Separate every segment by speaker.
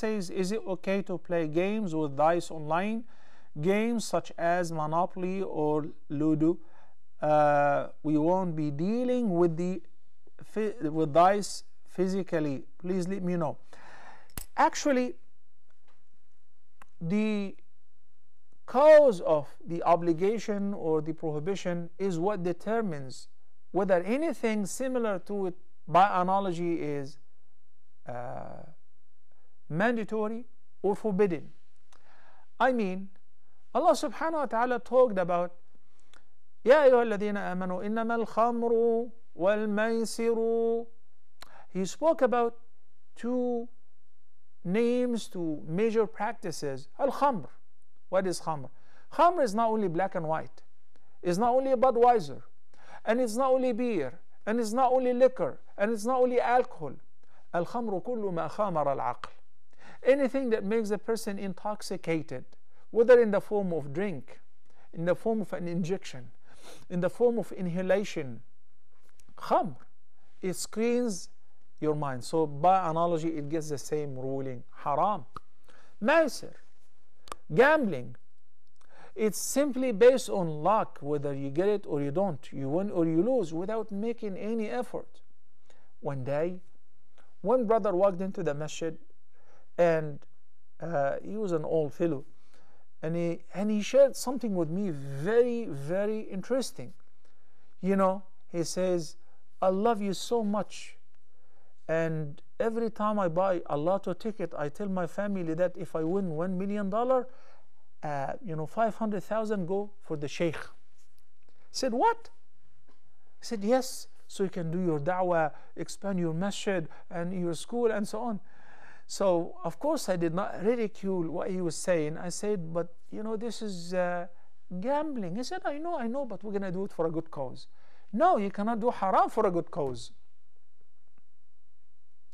Speaker 1: says, is it okay to play games with dice online? Games such as Monopoly or Ludo. Uh, we won't be dealing with the with dice physically. Please let me know. Actually, the cause of the obligation or the prohibition is what determines whether anything similar to it by analogy is uh, mandatory or forbidden. I mean, Allah subhanahu wa ta'ala talked about يا أيها الذين آمنوا إنما الخمر والميسر He spoke about two names to major practices. Al-Khamr. What is Khamr? Khamr is not only black and white. It's not only Budweiser. And it's not only beer. And it's not only liquor. And it's not only alcohol. Al-Khamr كل ما خامر العقل. Anything that makes a person intoxicated, whether in the form of drink, in the form of an injection, in the form of inhalation, khamr, it screens your mind. So by analogy, it gets the same ruling. Haram. Maisir, gambling. It's simply based on luck, whether you get it or you don't. You win or you lose without making any effort. One day, one brother walked into the masjid and uh, he was an old fellow. And he and he shared something with me very very interesting. You know he says i love you so much. And every time i buy a lotto ticket i tell my family that if i win 1 million dollar uh, you know 500000 go for the sheikh. Said what? I said yes so you can do your da'wah expand your masjid and your school and so on so, of course, I did not ridicule what he was saying. I said, but you know, this is uh, gambling. He said, I know, I know, but we're going to do it for a good cause. No, you cannot do haram for a good cause.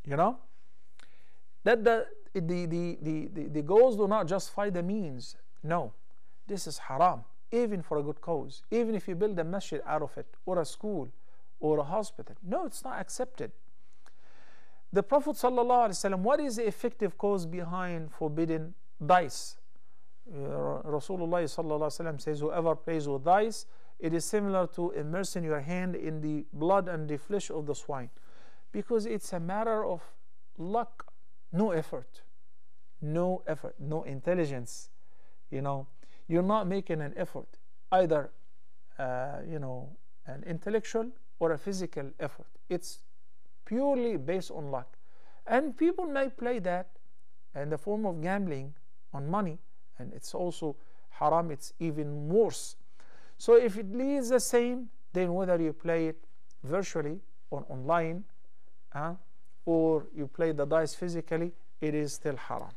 Speaker 1: You know? That the, the, the, the, the, the goals do not justify the means. No, this is haram, even for a good cause. Even if you build a masjid out of it, or a school, or a hospital. No, it's not accepted. The Prophet ﷺ, what is the effective cause behind forbidding dice? Uh, Rasulullah ﷺ says, whoever plays with dice, it is similar to immersing your hand in the blood and the flesh of the swine. Because it's a matter of luck, no effort. No effort, no intelligence. You know, you're not making an effort, either, uh, you know, an intellectual or a physical effort. It's purely based on luck. And people may play that in the form of gambling on money, and it's also haram, it's even worse. So if it leads the same, then whether you play it virtually or online, uh, or you play the dice physically, it is still haram.